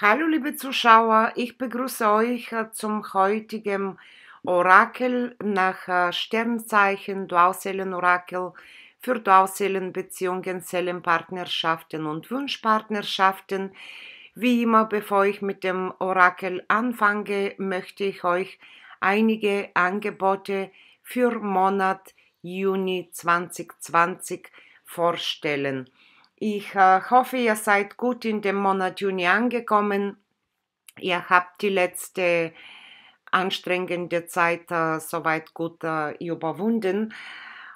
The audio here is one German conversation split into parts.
Hallo liebe Zuschauer, ich begrüße euch äh, zum heutigen Orakel nach äh, Sternzeichen, Dualseelen-Orakel für Dualseelenbeziehungen, Seelenpartnerschaften und Wunschpartnerschaften. Wie immer, bevor ich mit dem Orakel anfange, möchte ich euch einige Angebote für Monat Juni 2020 vorstellen. Ich äh, hoffe, ihr seid gut in dem Monat Juni angekommen. Ihr habt die letzte anstrengende Zeit äh, soweit gut äh, überwunden.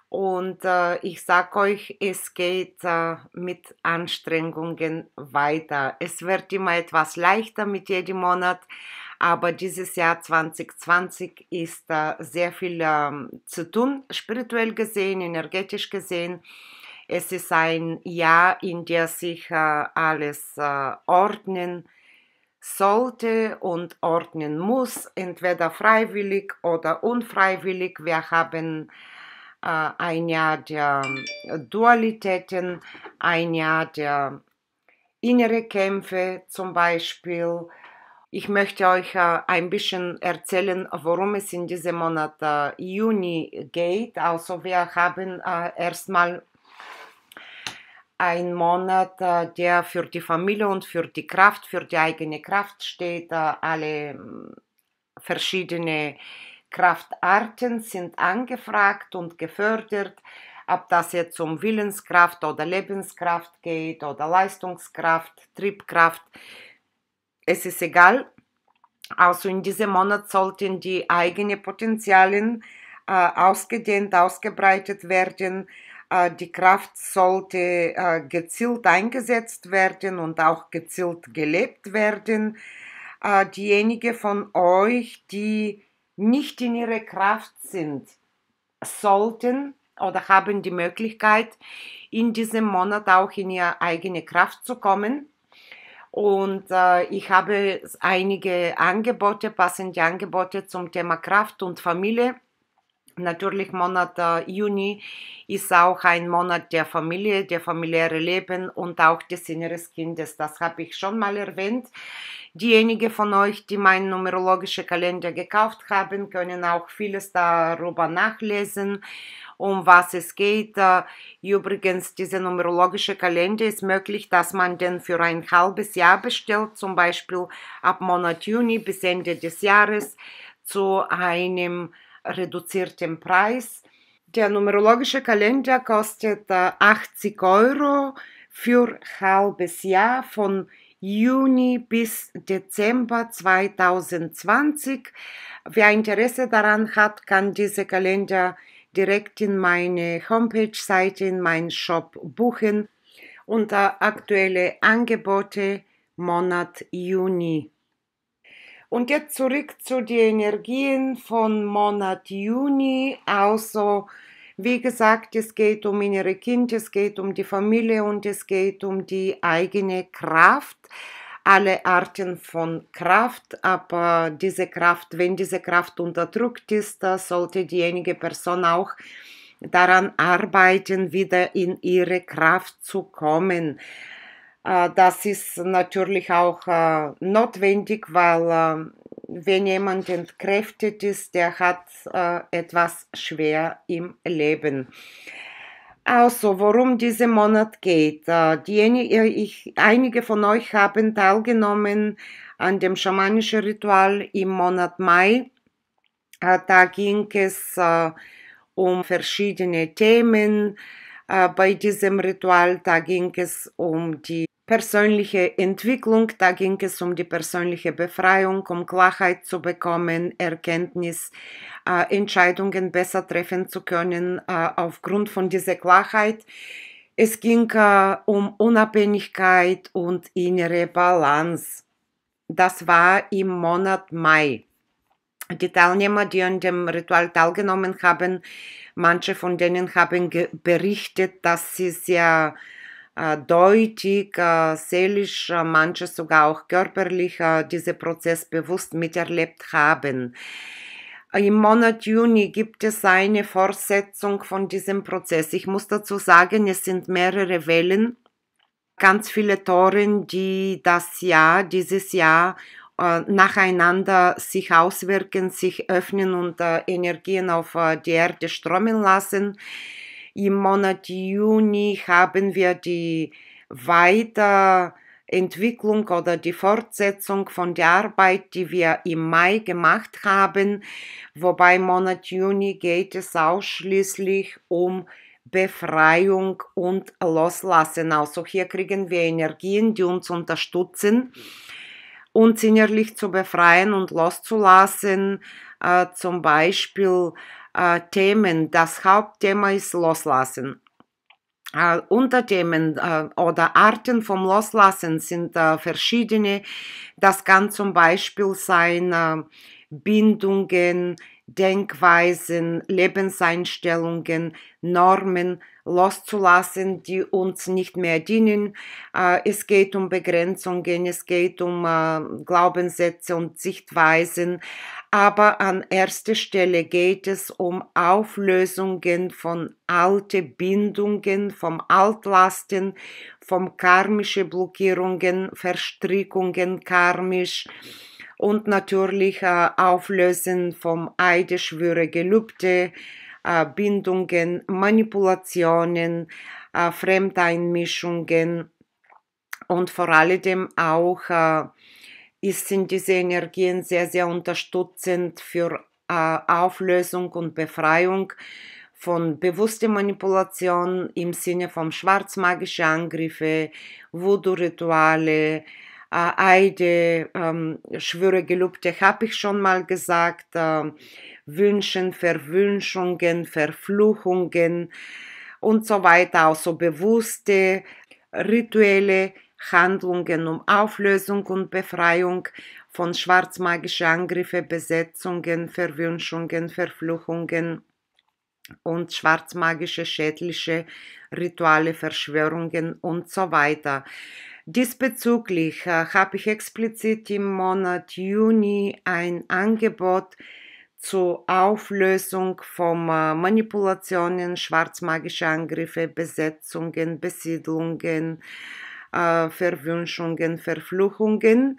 Und äh, ich sage euch, es geht äh, mit Anstrengungen weiter. Es wird immer etwas leichter mit jedem Monat, aber dieses Jahr 2020 ist äh, sehr viel ähm, zu tun, spirituell gesehen, energetisch gesehen. Es ist ein Jahr, in dem sich äh, alles äh, ordnen sollte und ordnen muss, entweder freiwillig oder unfreiwillig. Wir haben äh, ein Jahr der Dualitäten, ein Jahr der innere Kämpfe zum Beispiel. Ich möchte euch äh, ein bisschen erzählen, worum es in diesem Monat äh, Juni geht. Also wir haben äh, erstmal ein Monat, äh, der für die Familie und für die Kraft, für die eigene Kraft steht. Äh, alle mm, verschiedene Kraftarten sind angefragt und gefördert, ob das jetzt um Willenskraft oder Lebenskraft geht oder Leistungskraft, Triebkraft. Es ist egal. Also in diesem Monat sollten die eigenen Potenzialen äh, ausgedehnt, ausgebreitet werden die Kraft sollte äh, gezielt eingesetzt werden und auch gezielt gelebt werden. Äh, diejenigen von euch, die nicht in ihrer Kraft sind, sollten oder haben die Möglichkeit, in diesem Monat auch in ihre eigene Kraft zu kommen. Und äh, ich habe einige Angebote, passende Angebote zum Thema Kraft und Familie Natürlich Monat äh, Juni ist auch ein Monat der Familie, der familiäre Leben und auch des Inneres Kindes. Das habe ich schon mal erwähnt. Diejenigen von euch, die meinen numerologischen Kalender gekauft haben, können auch vieles darüber nachlesen, um was es geht. Äh, übrigens, dieser numerologische Kalender ist möglich, dass man den für ein halbes Jahr bestellt, zum Beispiel ab Monat Juni bis Ende des Jahres zu einem reduziertem Preis. Der numerologische Kalender kostet 80 äh, Euro für halbes Jahr von Juni bis Dezember 2020. Wer Interesse daran hat, kann diese Kalender direkt in meine Homepage-Seite, in meinen Shop buchen unter aktuelle Angebote Monat Juni. Und jetzt zurück zu den Energien von Monat Juni. Also, wie gesagt, es geht um innere Kind, es geht um die Familie und es geht um die eigene Kraft. Alle Arten von Kraft, aber diese Kraft, wenn diese Kraft unterdrückt ist, da sollte diejenige Person auch daran arbeiten, wieder in ihre Kraft zu kommen. Äh, das ist natürlich auch äh, notwendig, weil äh, wenn jemand entkräftet ist, der hat etwas schwer im Leben. Also, worum dieser Monat geht. Die, ich, einige von euch haben teilgenommen an dem schamanischen Ritual im Monat Mai. Da ging es um verschiedene Themen. Bei diesem Ritual, da ging es um die persönliche Entwicklung, da ging es um die persönliche Befreiung, um Klarheit zu bekommen, Erkenntnis, äh, Entscheidungen besser treffen zu können äh, aufgrund von dieser Klarheit. Es ging äh, um Unabhängigkeit und innere Balance. Das war im Monat Mai. Die Teilnehmer, die an dem Ritual teilgenommen haben, manche von denen haben berichtet, dass sie sehr äh, deutlich, äh, seelisch, äh, manche sogar auch körperlich diesen Prozess bewusst miterlebt haben. Im Monat Juni gibt es eine Fortsetzung von diesem Prozess. Ich muss dazu sagen, es sind mehrere Wellen ganz viele Toren, die das Jahr, dieses Jahr nacheinander sich auswirken, sich öffnen und äh, Energien auf äh, die Erde strömen lassen. Im Monat Juni haben wir die Weiterentwicklung oder die Fortsetzung von der Arbeit, die wir im Mai gemacht haben, wobei im Monat Juni geht es ausschließlich um Befreiung und Loslassen. Also hier kriegen wir Energien, die uns unterstützen, uns innerlich zu befreien und loszulassen. Äh, zum Beispiel äh, Themen. Das Hauptthema ist Loslassen. Äh, Unterthemen äh, oder Arten vom Loslassen sind äh, verschiedene. Das kann zum Beispiel sein äh, Bindungen, Denkweisen, Lebenseinstellungen, Normen loszulassen, die uns nicht mehr dienen. Äh, es geht um Begrenzungen, es geht um Glaubenssätze und Sichtweisen, aber an erster Stelle geht es um Auflösungen von alte Bindungen, vom Altlasten, vom karmische Blockierungen, Verstrickungen karmisch und natürlich äh, Auflösen vom Eide, Schwüre, Gelübde, äh, Bindungen, Manipulationen, äh, Fremdeinmischungen und vor allem auch äh, ist, sind diese Energien sehr, sehr unterstützend für äh, Auflösung und Befreiung von bewusster Manipulation im Sinne von schwarzmagische Angriffe, Voodoo-Rituale, äh, Eide, ähm, Schwüre, Gelübde, habe ich schon mal gesagt, äh, Wünschen, Verwünschungen, Verfluchungen und so weiter, also bewusste rituelle Handlungen um Auflösung und Befreiung von schwarzmagischen Angriffen, Besetzungen, Verwünschungen, Verfluchungen und schwarzmagische schädliche Rituale, Verschwörungen und so weiter. Diesbezüglich äh, habe ich explizit im Monat Juni ein Angebot zur Auflösung von äh, Manipulationen, schwarzmagische Angriffe, Besetzungen, Besiedlungen, äh, Verwünschungen, Verfluchungen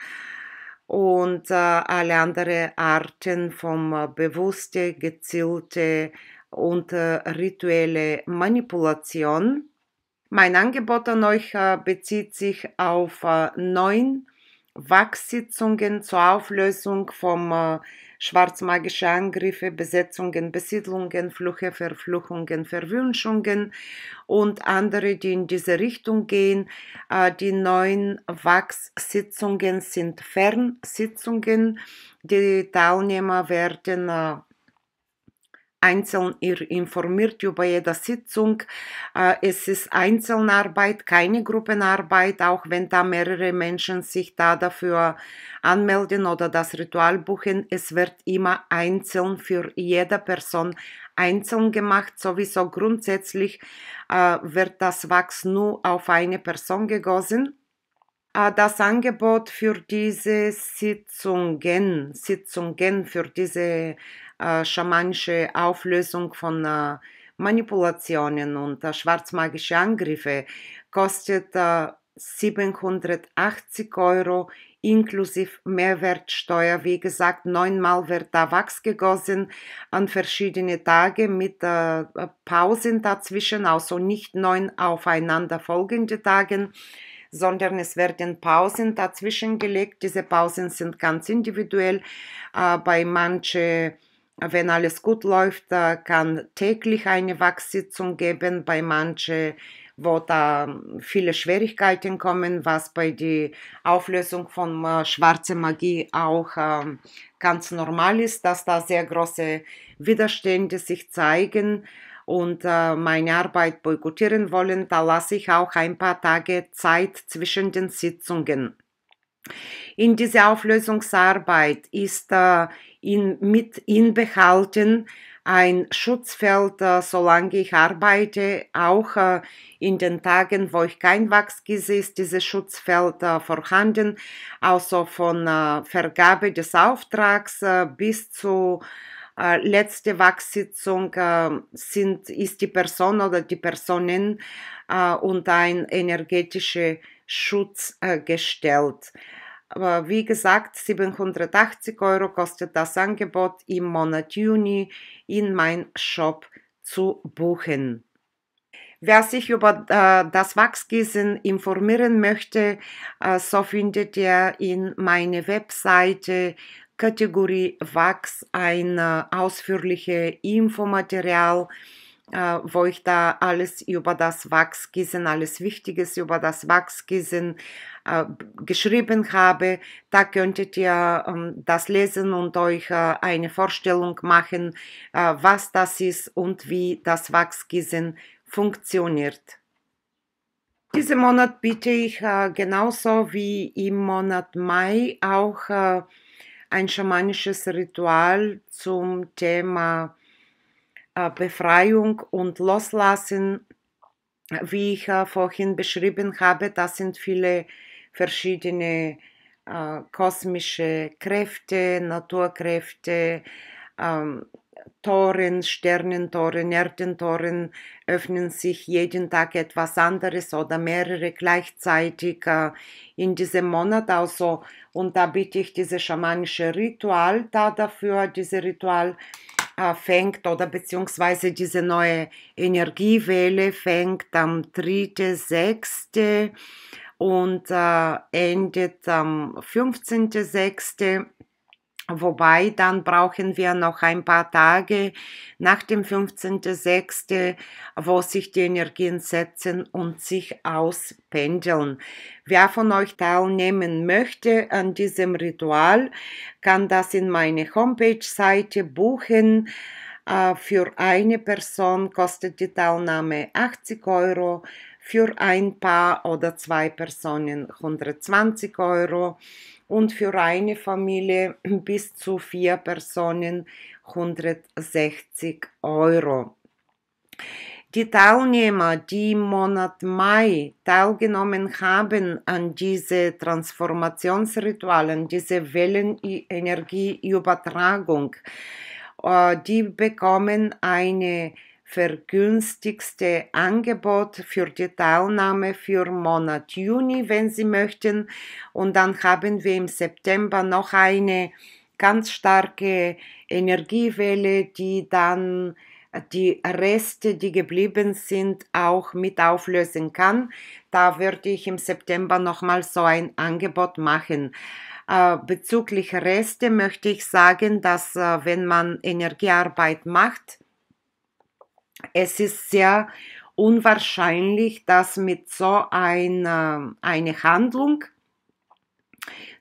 und äh, alle anderen Arten von äh, bewusste, gezielte und äh, rituelle Manipulation. Mein Angebot an euch äh, bezieht sich auf äh, neun Wachsitzungen zur Auflösung äh, schwarzmagische Angriffe, Besetzungen, Besiedlungen, Fluche, Verfluchungen, Verwünschungen und andere, die in diese Richtung gehen. Die neun Wachsitzungen sind Fernsitzungen. Die Teilnehmer werden einzeln informiert über jede Sitzung. Äh, es ist Einzelarbeit, keine Gruppenarbeit, auch wenn da mehrere Menschen sich da dafür anmelden oder das Ritual buchen. Es wird immer einzeln für jede Person einzeln gemacht. Sowieso grundsätzlich äh, wird das Wachs nur auf eine Person gegossen. Äh, das Angebot für diese Sitzungen, Sitzungen für diese äh, schamanische Auflösung von äh, Manipulationen und äh, schwarzmagische Angriffe kostet äh, 780 Euro inklusive Mehrwertsteuer. Wie gesagt, neunmal wird da Wachs gegossen an verschiedene Tage mit äh, Pausen dazwischen, also nicht neun aufeinander folgende Tagen sondern es werden Pausen dazwischen gelegt. Diese Pausen sind ganz individuell. Äh, bei manchen wenn alles gut läuft, kann täglich eine Wachsitzung geben bei manchen, wo da viele Schwierigkeiten kommen, was bei der Auflösung von schwarzer Magie auch ähm, ganz normal ist, dass da sehr große Widerstände sich zeigen und äh, meine Arbeit boykottieren wollen, da lasse ich auch ein paar Tage Zeit zwischen den Sitzungen. In diese Auflösungsarbeit ist äh, in, mit inbehalten ein Schutzfeld, äh, solange ich arbeite, auch äh, in den Tagen, wo ich kein Wachs gieße, ist dieses Schutzfeld äh, vorhanden, also von äh, Vergabe des Auftrags äh, bis zu letzte Wachssitzung sind, ist die Person oder die Personen unter ein energetisches Schutz äh, gestellt. Aber wie gesagt, 780 Euro kostet das Angebot im Monat Juni in mein Shop zu buchen. Wer sich über äh, das Wachsgießen informieren möchte, äh, so findet ihr in meine Webseite Kategorie Wachs ein äh, ausführliches Infomaterial äh, wo ich da alles über das Wachsgießen, alles Wichtiges über das Wachsgießen äh, geschrieben habe. Da könntet ihr ähm, das lesen und euch äh, eine Vorstellung machen, äh, was das ist und wie das Wachsgießen funktioniert. Diesen Monat biete ich äh, genauso wie im Monat Mai auch äh, ein schamanisches Ritual zum Thema äh, Befreiung und Loslassen, wie ich äh, vorhin beschrieben habe, das sind viele verschiedene äh, kosmische Kräfte, Naturkräfte, ähm, Toren, Sternentoren, Erdentoren öffnen sich jeden Tag etwas anderes oder mehrere gleichzeitig äh, in diesem Monat. Also, und da bitte ich dieses schamanische Ritual da dafür, dieses Ritual äh, fängt oder beziehungsweise diese neue Energiewelle fängt am 3.6. und äh, endet am 15.6. Wobei dann brauchen wir noch ein paar Tage nach dem 15.06., wo sich die Energien setzen und sich auspendeln. Wer von euch teilnehmen möchte an diesem Ritual, kann das in meine Homepage-Seite buchen. Äh, für eine Person kostet die Teilnahme 80 Euro, für ein Paar oder zwei Personen 120 Euro und für eine Familie bis zu vier Personen 160 Euro. Die Teilnehmer, die im Monat Mai teilgenommen haben an diese Transformationsritualen, diese Wellenenergieübertragung, äh, die bekommen eine vergünstigste Angebot für die Teilnahme für Monat Juni, wenn Sie möchten. Und dann haben wir im September noch eine ganz starke Energiewelle, die dann die Reste, die geblieben sind, auch mit auflösen kann. Da würde ich im September nochmal so ein Angebot machen. Äh, bezüglich Reste möchte ich sagen, dass äh, wenn man Energiearbeit macht, es ist sehr unwahrscheinlich, dass mit so einer eine Handlung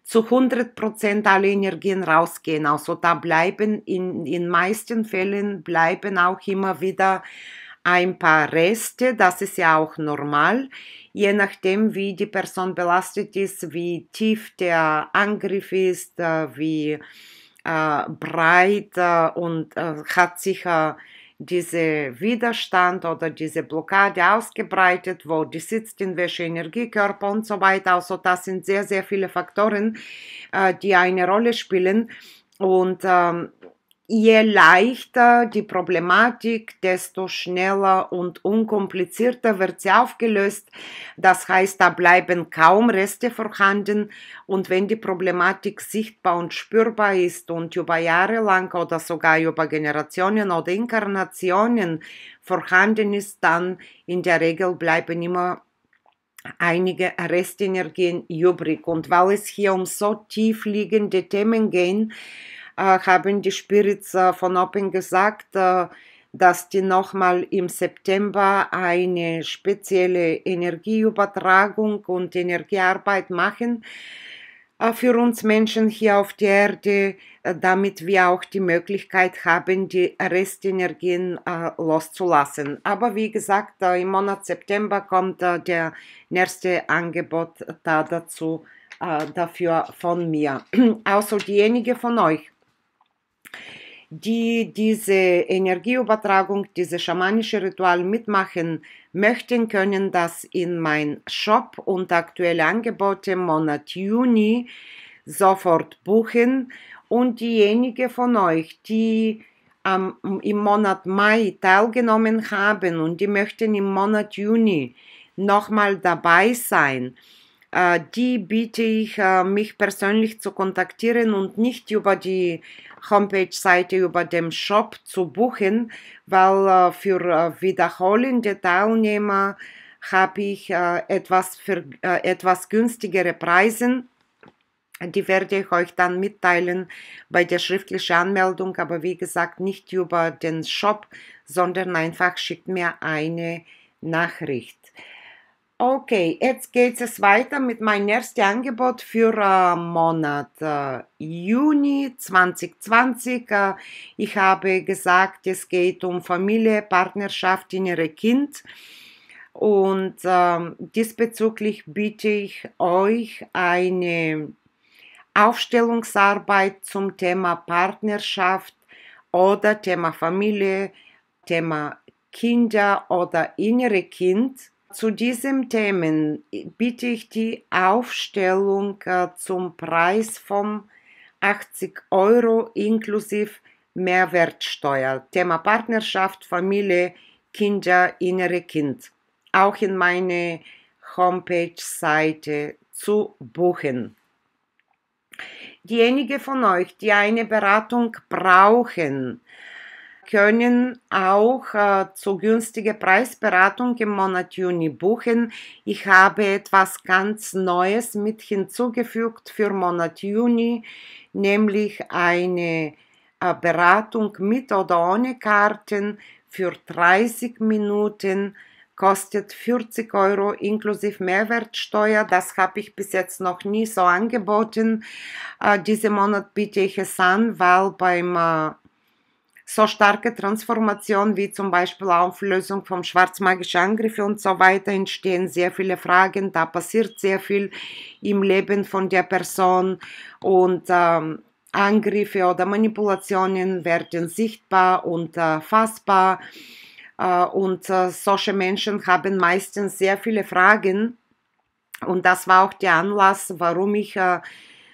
zu 100% alle Energien rausgehen. Also da bleiben in den meisten Fällen bleiben auch immer wieder ein paar Reste. Das ist ja auch normal, je nachdem, wie die Person belastet ist, wie tief der Angriff ist, äh, wie äh, breit äh, und äh, hat sich äh, diese Widerstand oder diese Blockade ausgebreitet, wo die sitzt in welche Energiekörper und so weiter. Also das sind sehr, sehr viele Faktoren, äh, die eine Rolle spielen. Und ähm, je leichter die Problematik, desto schneller und unkomplizierter wird sie aufgelöst. Das heißt, da bleiben kaum Reste vorhanden und wenn die Problematik sichtbar und spürbar ist und über Jahre lang oder sogar über Generationen oder Inkarnationen vorhanden ist, dann in der Regel bleiben immer einige Restenergien übrig. Und weil es hier um so tief liegende Themen geht, haben die Spirits äh, von Open gesagt, äh, dass die nochmal im September eine spezielle Energieübertragung und Energiearbeit machen für uns Menschen hier auf der Erde, damit wir auch die Möglichkeit haben, die Restenergien loszulassen. Aber wie gesagt, im Monat September kommt der nächste Angebot da dazu dafür von mir. Also diejenigen von euch, die diese Energieübertragung, diese schamanische Ritual mitmachen möchten, können das in mein Shop und aktuelle Angebote im Monat Juni sofort buchen. Und diejenigen von euch, die ähm, im Monat Mai teilgenommen haben und die möchten im Monat Juni nochmal dabei sein, äh, die biete ich, äh, mich persönlich zu kontaktieren und nicht über die Homepage-Seite, über den Shop zu buchen, weil äh, für wiederholende Teilnehmer habe ich etwas, für, etwas günstigere Preise. Die werde ich euch dann mitteilen bei der schriftlichen Anmeldung, aber wie gesagt nicht über den Shop, sondern einfach schickt mir eine Nachricht. Okay, jetzt geht es weiter mit meinem ersten Angebot für äh, Monat äh, Juni 2020. Äh, ich habe gesagt, es geht um Familie, Partnerschaft, innere Kind. Und ähm, diesbezüglich biete ich euch eine Aufstellungsarbeit zum Thema Partnerschaft oder Thema Familie, Thema Kinder oder innere Kind zu diesen Themen biete ich die Aufstellung zum Preis von 80 Euro inklusive Mehrwertsteuer. Thema Partnerschaft, Familie, Kinder, innere Kind. Auch in meine Homepage-Seite zu buchen. Diejenigen von euch, die eine Beratung brauchen, können auch äh, zu günstiger Preisberatung im Monat Juni buchen. Ich habe etwas ganz Neues mit hinzugefügt für Monat Juni, nämlich eine äh, Beratung mit oder ohne Karten für 30 Minuten kostet 40 Euro inklusive Mehrwertsteuer. Das habe ich bis jetzt noch nie so angeboten. Äh, diesen Monat biete ich es an, weil beim äh, so starke Transformation wie zum Beispiel Auflösung vom schwarzmagischen Angriff und so weiter entstehen sehr viele Fragen, da passiert sehr viel im Leben von der Person und ähm, Angriffe oder Manipulationen werden sichtbar und äh, fassbar. Äh, und äh, solche Menschen haben meistens sehr viele Fragen. Und das war auch der Anlass, warum ich äh,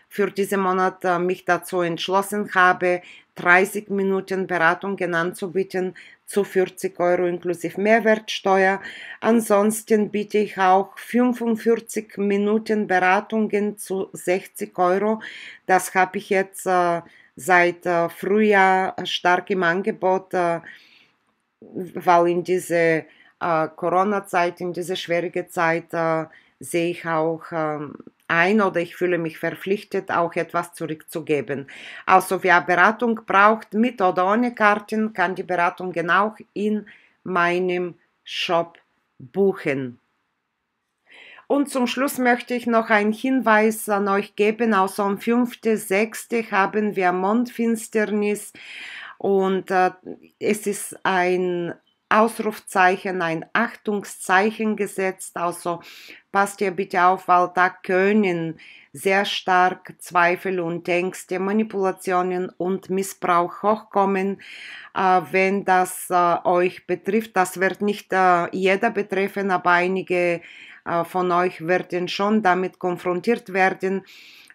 für diesen Monat äh, mich dazu entschlossen habe, 30 Minuten Beratungen anzubieten zu 40 Euro inklusive Mehrwertsteuer. Ansonsten biete ich auch 45 Minuten Beratungen zu 60 Euro. Das habe ich jetzt äh, seit äh, Frühjahr stark im Angebot, äh, weil in diese äh, Corona-Zeit, in diese schwierige Zeit äh, sehe ich auch ähm, ein oder ich fühle mich verpflichtet, auch etwas zurückzugeben. Also wer Beratung braucht, mit oder ohne Karten, kann die Beratung genau in meinem Shop buchen. Und zum Schluss möchte ich noch einen Hinweis an euch geben. Also am 5.6. haben wir Mondfinsternis und äh, es ist ein Ausrufzeichen, ein Achtungszeichen gesetzt. Also passt ihr bitte auf, weil da können sehr stark Zweifel und Ängste, Manipulationen und Missbrauch hochkommen, äh, wenn das äh, euch betrifft. Das wird nicht äh, jeder betreffen, aber einige äh, von euch werden schon damit konfrontiert werden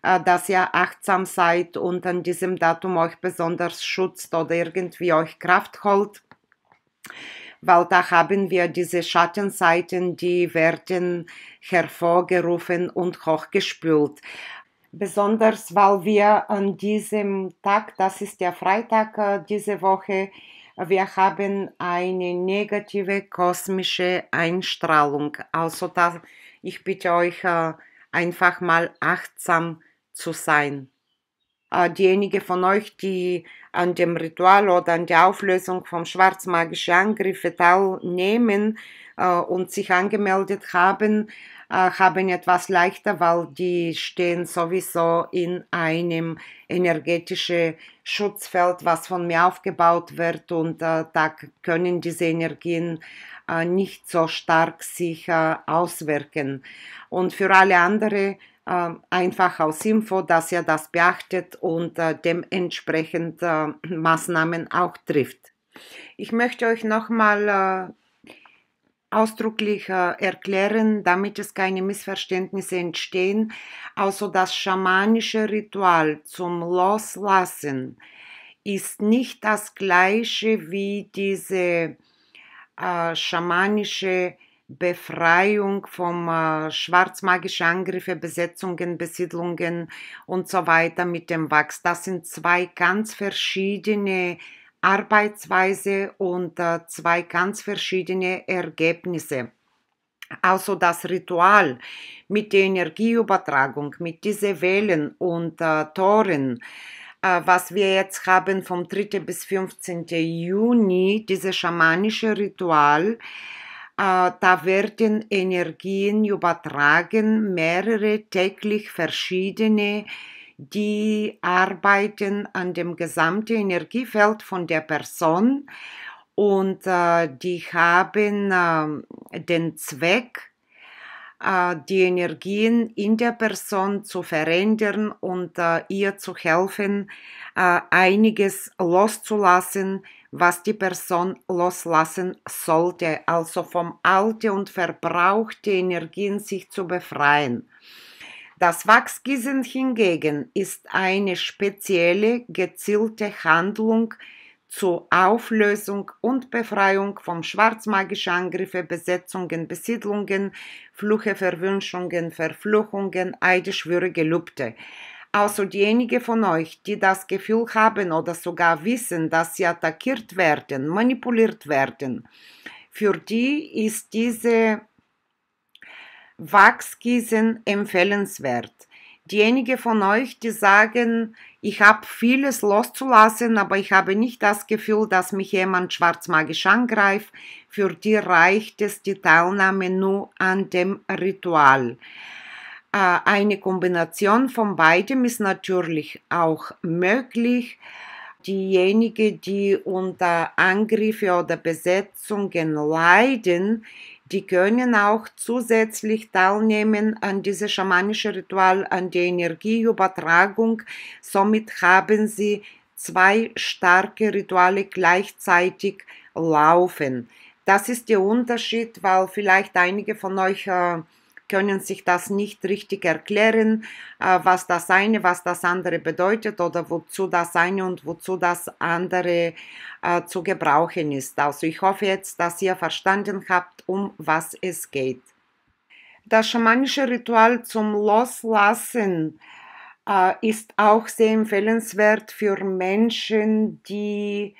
äh, dass ihr achtsam seid und an diesem Datum euch besonders schützt oder irgendwie euch Kraft holt weil da haben wir diese Schattenseiten, die werden hervorgerufen und hochgespült. Besonders weil wir an diesem Tag, das ist der Freitag äh, diese Woche, wir haben eine negative kosmische Einstrahlung. Also da, ich bitte euch äh, einfach mal achtsam zu sein. Äh, diejenigen von euch, die an dem Ritual oder an der Auflösung vom schwarzmagischen Angriffe teilnehmen äh, und sich angemeldet haben, äh, haben etwas leichter, weil die stehen sowieso in einem energetischen Schutzfeld, was von mir aufgebaut wird und äh, da können diese Energien äh, nicht so stark sich äh, auswirken. Und für alle anderen einfach aus Info, dass ihr das beachtet und äh, dementsprechend äh, Maßnahmen auch trifft. Ich möchte euch nochmal äh, ausdrücklich äh, erklären, damit es keine Missverständnisse entstehen. Also das schamanische Ritual zum Loslassen ist nicht das gleiche wie diese äh, schamanische Befreiung vom äh, schwarzmagischen Angriffe, Besetzungen, Besiedlungen und so weiter mit dem Wachs. Das sind zwei ganz verschiedene Arbeitsweise und äh, zwei ganz verschiedene Ergebnisse. Also das Ritual mit der Energieübertragung, mit diesen Wellen und äh, Toren, äh, was wir jetzt haben vom 3. bis 15. Juni, dieses schamanische Ritual, da werden Energien übertragen, mehrere täglich verschiedene, die arbeiten an dem gesamten Energiefeld von der Person. Und äh, die haben äh, den Zweck, äh, die Energien in der Person zu verändern und äh, ihr zu helfen, äh, einiges loszulassen, was die Person loslassen sollte, also vom alte und verbrauchte Energien sich zu befreien. Das Wachsgießen hingegen ist eine spezielle, gezielte Handlung zur Auflösung und Befreiung von schwarzmagischen Angriffen, Besetzungen, Besiedlungen, Fluche, Verwünschungen, Verfluchungen, Eideschwüre, Gelübde. Also diejenigen von euch, die das Gefühl haben oder sogar wissen, dass sie attackiert werden, manipuliert werden, für die ist diese Wachsgießen empfehlenswert. Diejenigen von euch, die sagen, ich habe vieles loszulassen, aber ich habe nicht das Gefühl, dass mich jemand schwarzmagisch angreift, für die reicht es die Teilnahme nur an dem Ritual. Äh, eine Kombination von beidem ist natürlich auch möglich. Diejenigen, die unter Angriffe oder Besetzungen leiden, die können auch zusätzlich teilnehmen an diesem schamanischen Ritual, an der Energieübertragung. Somit haben sie zwei starke Rituale gleichzeitig laufen. Das ist der Unterschied, weil vielleicht einige von euch äh, können sich das nicht richtig erklären, äh, was das eine, was das andere bedeutet oder wozu das eine und wozu das andere äh, zu gebrauchen ist. Also ich hoffe jetzt, dass ihr verstanden habt, um was es geht. Das schamanische Ritual zum Loslassen äh, ist auch sehr empfehlenswert für Menschen, die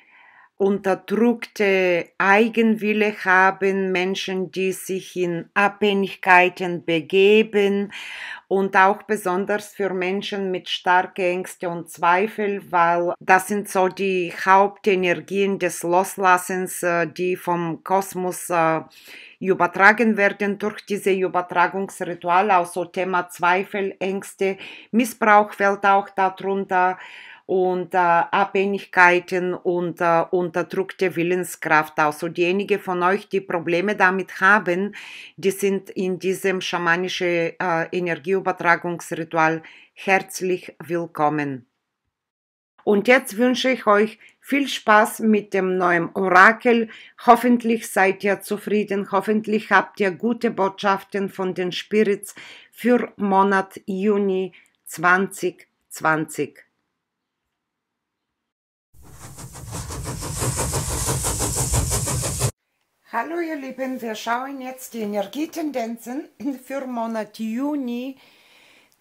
unterdrückte Eigenwille haben, Menschen, die sich in Abhängigkeiten begeben und auch besonders für Menschen mit starken Ängsten und Zweifel, weil das sind so die Hauptenergien des Loslassens, äh, die vom Kosmos äh, übertragen werden durch diese Übertragungsritual, also Thema Zweifel, Ängste, Missbrauch fällt auch darunter und äh, Abhängigkeiten und äh, unterdrückte Willenskraft. Also diejenigen von euch, die Probleme damit haben, die sind in diesem schamanischen äh, Energieübertragungsritual herzlich willkommen. Und jetzt wünsche ich euch viel Spaß mit dem neuen Orakel. Hoffentlich seid ihr zufrieden. Hoffentlich habt ihr gute Botschaften von den Spirits für Monat Juni 2020. Hallo ihr Lieben, wir schauen jetzt die Energietendenzen für Monat Juni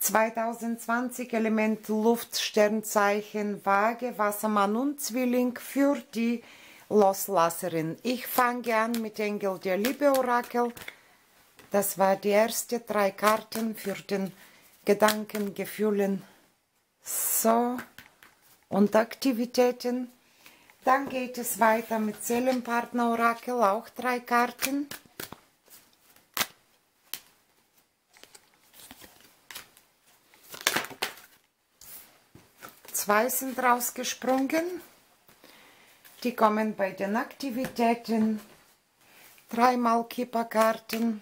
2020, Element Luft, Sternzeichen, Waage, Wassermann und Zwilling für die Loslasserin. Ich fange an mit Engel der Liebe Orakel. Das war die erste drei Karten für den Gedanken, Gefühlen, so und Aktivitäten. Dann geht es weiter mit Seelenpartner Orakel, auch drei Karten. Zwei sind rausgesprungen. Die kommen bei den Aktivitäten. Dreimal Kipperkarten,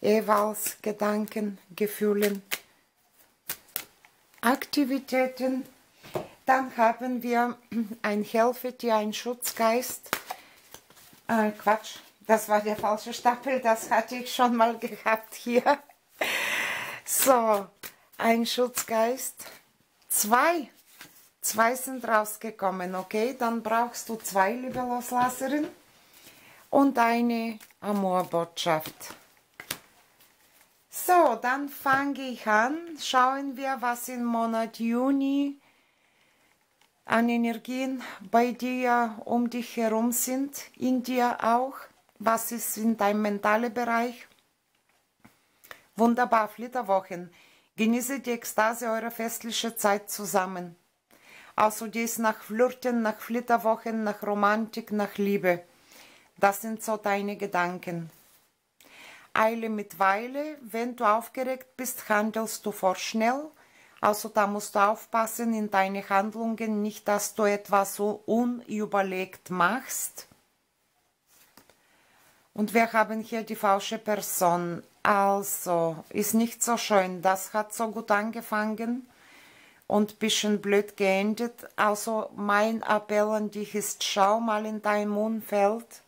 jeweils Gedanken, Gefühlen, Aktivitäten. Dann haben wir ein Helfetier, ein Schutzgeist. Äh, Quatsch, das war der falsche Stapel, das hatte ich schon mal gehabt hier. So, ein Schutzgeist. Zwei. Zwei sind rausgekommen, okay? Dann brauchst du zwei, liebe Loslasserin. und eine Amorbotschaft. So, dann fange ich an. Schauen wir, was im Monat Juni an Energien bei dir um dich herum sind, in dir auch. Was ist in deinem mentalen Bereich? Wunderbar, Flitterwochen. Genieße die Ekstase eurer festlichen Zeit zusammen. Also dies nach Flirten, nach Flitterwochen, nach Romantik, nach Liebe. Das sind so deine Gedanken. Eile mit Weile, wenn du aufgeregt bist, handelst du vorschnell. Also da musst du aufpassen in deine Handlungen, nicht, dass du etwas so unüberlegt machst. Und wir haben hier die falsche Person. Also, ist nicht so schön. Das hat so gut angefangen und bisschen blöd geendet. Also, mein Appell an dich ist, schau mal in dein Umfeld.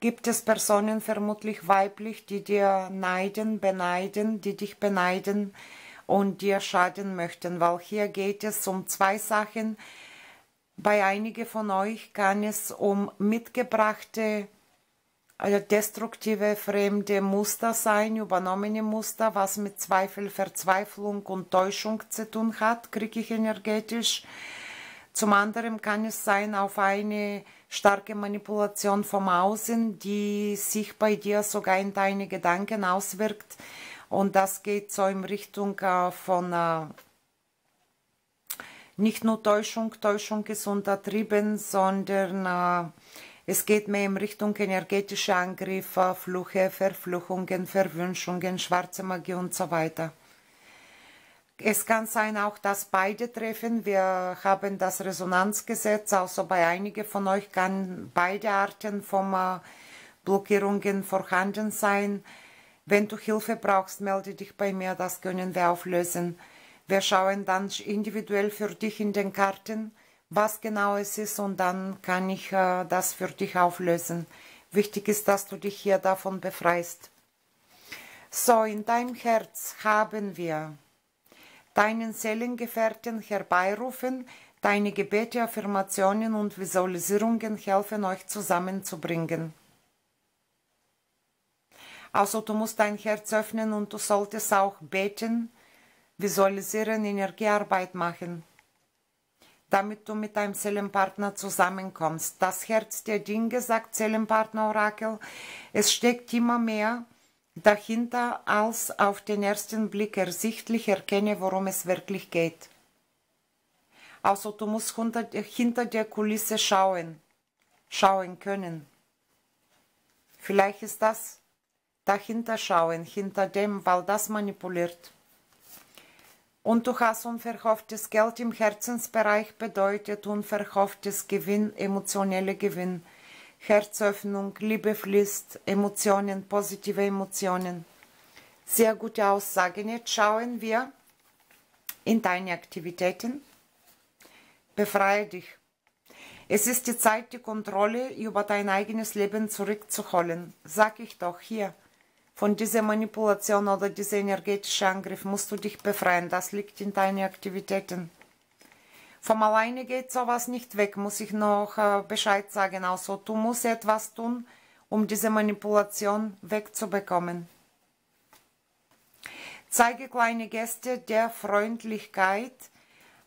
Gibt es Personen, vermutlich weiblich, die dir neiden, beneiden, die dich beneiden und dir schaden möchten? Weil hier geht es um zwei Sachen. Bei einigen von euch kann es um mitgebrachte also destruktive fremde Muster sein, übernommene Muster, was mit Zweifel, Verzweiflung und Täuschung zu tun hat, kriege ich energetisch. Zum anderen kann es sein auf eine starke Manipulation vom Außen, die sich bei dir sogar in deine Gedanken auswirkt. Und das geht so in Richtung äh, von äh, nicht nur Täuschung, Täuschung ist untertrieben, sondern äh, es geht mehr in Richtung energetische Angriffe, Fluche, Verfluchungen, Verwünschungen, schwarze Magie und so weiter. Es kann sein auch, dass beide treffen. Wir haben das Resonanzgesetz, also bei einigen von euch kann beide Arten von äh, Blockierungen vorhanden sein. Wenn du Hilfe brauchst, melde dich bei mir, das können wir auflösen. Wir schauen dann individuell für dich in den Karten was genau es ist und dann kann ich äh, das für dich auflösen. Wichtig ist, dass du dich hier davon befreist. So, in deinem Herz haben wir deinen Seelengefährten herbeirufen, deine Gebete, Affirmationen und Visualisierungen helfen euch zusammenzubringen. Also du musst dein Herz öffnen und du solltest auch beten, visualisieren, Energiearbeit machen damit du mit deinem Seelenpartner zusammenkommst. Das Herz der Dinge, sagt Seelenpartner-Orakel, es steckt immer mehr dahinter, als auf den ersten Blick ersichtlich erkenne, worum es wirklich geht. Also du musst hinter, hinter der Kulisse schauen, schauen können. Vielleicht ist das dahinter schauen, hinter dem, weil das manipuliert. Und du hast unverhofftes Geld im Herzensbereich bedeutet unverhofftes Gewinn, emotionelle Gewinn, Herzöffnung, Liebe fließt, Emotionen, positive Emotionen. Sehr gute Aussagen. Jetzt schauen wir in deine Aktivitäten. Befreie dich. Es ist die Zeit, die Kontrolle über dein eigenes Leben zurückzuholen. Sag ich doch hier. Von dieser Manipulation oder dieser energetischen Angriff musst du dich befreien. Das liegt in deinen Aktivitäten. Vom alleine geht sowas nicht weg, muss ich noch äh, Bescheid sagen. Also du musst etwas tun, um diese Manipulation wegzubekommen. Zeige kleine Gäste der Freundlichkeit.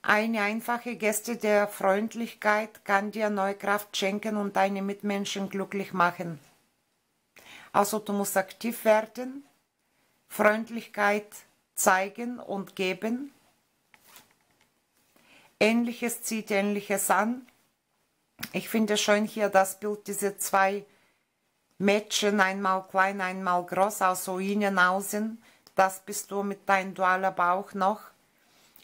Eine einfache Geste der Freundlichkeit kann dir neue Kraft schenken und deine Mitmenschen glücklich machen. Also du musst aktiv werden, Freundlichkeit zeigen und geben. Ähnliches zieht Ähnliches an. Ich finde schön hier das Bild, diese zwei Mädchen, einmal klein, einmal groß, also innen, außen. Das bist du mit deinem dualer Bauch noch.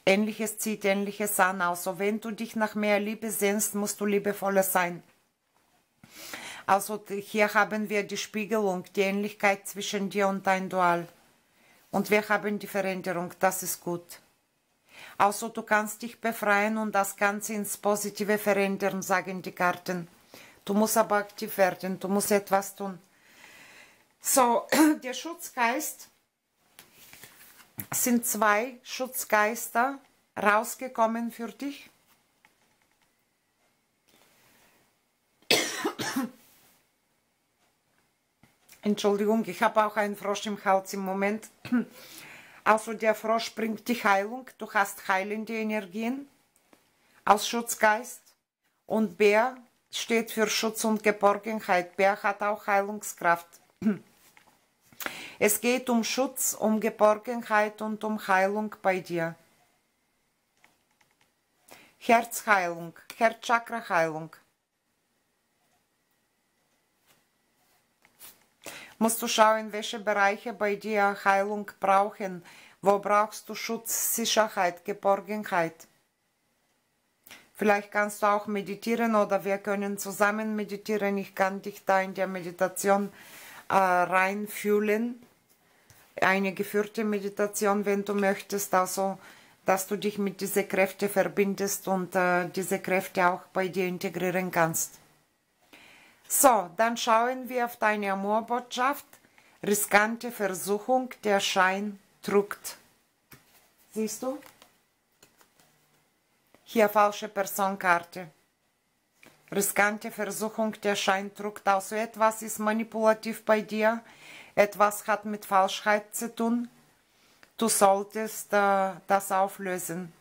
Ähnliches zieht Ähnliches an. Also wenn du dich nach mehr Liebe sehnst, musst du liebevoller sein. Also hier haben wir die Spiegelung, die Ähnlichkeit zwischen dir und dein Dual. Und wir haben die Veränderung, das ist gut. Also du kannst dich befreien und das Ganze ins Positive verändern, sagen die Karten. Du musst aber aktiv werden, du musst etwas tun. So, der Schutzgeist sind zwei Schutzgeister rausgekommen für dich. Entschuldigung, ich habe auch einen Frosch im Hals im Moment. Also der Frosch bringt die Heilung, du hast heilende Energien als Schutzgeist. Und Bär steht für Schutz und Geborgenheit. Bär hat auch Heilungskraft. Es geht um Schutz, um Geborgenheit und um Heilung bei dir. Herzheilung, Herzchakra-Heilung. Musst du schauen, welche Bereiche bei dir Heilung brauchen. Wo brauchst du Schutz, Sicherheit, Geborgenheit? Vielleicht kannst du auch meditieren oder wir können zusammen meditieren. Ich kann dich da in der Meditation äh, reinfühlen. Eine geführte Meditation, wenn du möchtest, also dass du dich mit diesen Kräften verbindest und äh, diese Kräfte auch bei dir integrieren kannst. So, dann schauen wir auf deine Amorbotschaft. Riskante Versuchung, der Schein druckt. Siehst du? Hier falsche Personkarte. Riskante Versuchung, der Schein druckt. Also etwas ist manipulativ bei dir. Etwas hat mit Falschheit zu tun. Du solltest äh, das auflösen.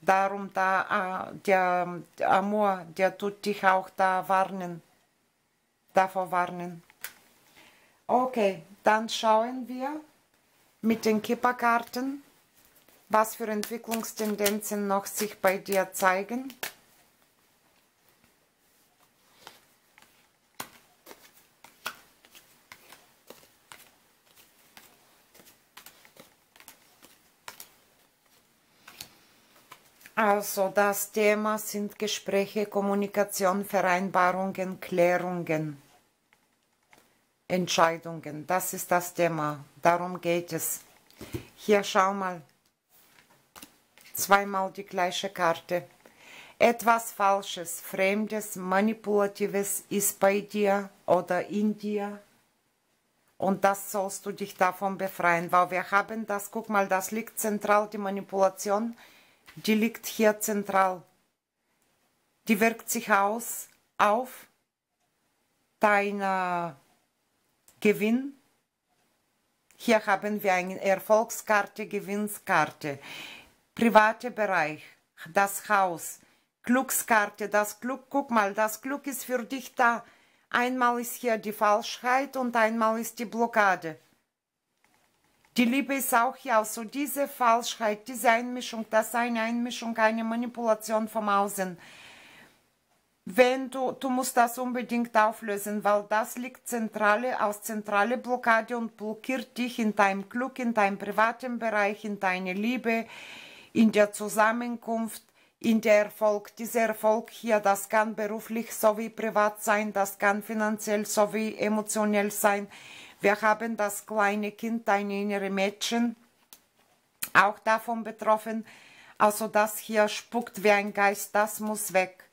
Darum da äh, der, der Amor, der tut dich auch da warnen. Davor warnen. Okay, dann schauen wir mit den Kipperkarten, was für Entwicklungstendenzen noch sich bei dir zeigen. Also das Thema sind Gespräche, Kommunikation, Vereinbarungen, Klärungen, Entscheidungen. Das ist das Thema. Darum geht es. Hier schau mal. Zweimal die gleiche Karte. Etwas Falsches, Fremdes, Manipulatives ist bei dir oder in dir. Und das sollst du dich davon befreien, weil wir haben das, guck mal, das liegt zentral, die Manipulation die liegt hier zentral. Die wirkt sich aus auf deiner Gewinn. Hier haben wir eine Erfolgskarte, Gewinnskarte. Private Bereich, das Haus, Glückskarte, das Glück, guck mal, das Glück ist für dich da. Einmal ist hier die Falschheit und einmal ist die Blockade. Die Liebe ist auch ja so diese Falschheit, diese Einmischung, das ist eine Einmischung, eine Manipulation vom Außen. Wenn du, du musst das unbedingt auflösen, weil das liegt zentrale, aus zentrale Blockade und blockiert dich in deinem Glück, in deinem privaten Bereich, in deiner Liebe, in der Zusammenkunft, in der Erfolg. Dieser Erfolg hier, das kann beruflich sowie privat sein, das kann finanziell sowie emotionell sein. Wir haben das kleine Kind, ein innere Mädchen, auch davon betroffen. Also das hier spuckt wie ein Geist, das muss weg.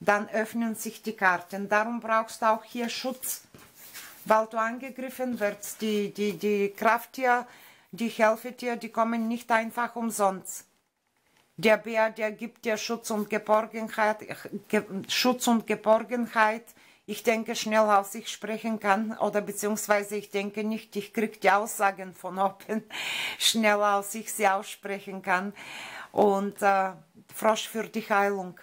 Dann öffnen sich die Karten. Darum brauchst du auch hier Schutz, weil du angegriffen wirst. Die, die, die Krafttier, die Helfetier, die kommen nicht einfach umsonst. Der Bär, der gibt dir Schutz und Geborgenheit, Schutz und Geborgenheit ich denke, schnell aus sich sprechen kann oder beziehungsweise ich denke nicht, ich kriege die Aussagen von Open, schnell aus sich sie aussprechen kann. Und äh, Frosch für die Heilung.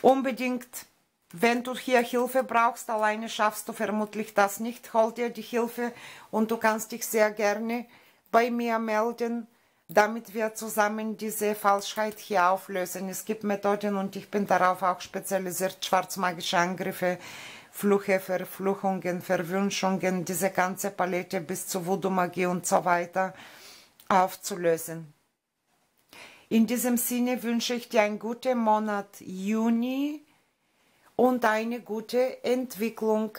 Unbedingt, wenn du hier Hilfe brauchst, alleine schaffst du vermutlich das nicht, hol dir die Hilfe und du kannst dich sehr gerne bei mir melden damit wir zusammen diese Falschheit hier auflösen. Es gibt Methoden und ich bin darauf auch spezialisiert, schwarzmagische Angriffe, Fluche, Verfluchungen, Verwünschungen, diese ganze Palette bis zu Voodoo-Magie und so weiter aufzulösen. In diesem Sinne wünsche ich dir einen guten Monat Juni und eine gute Entwicklung.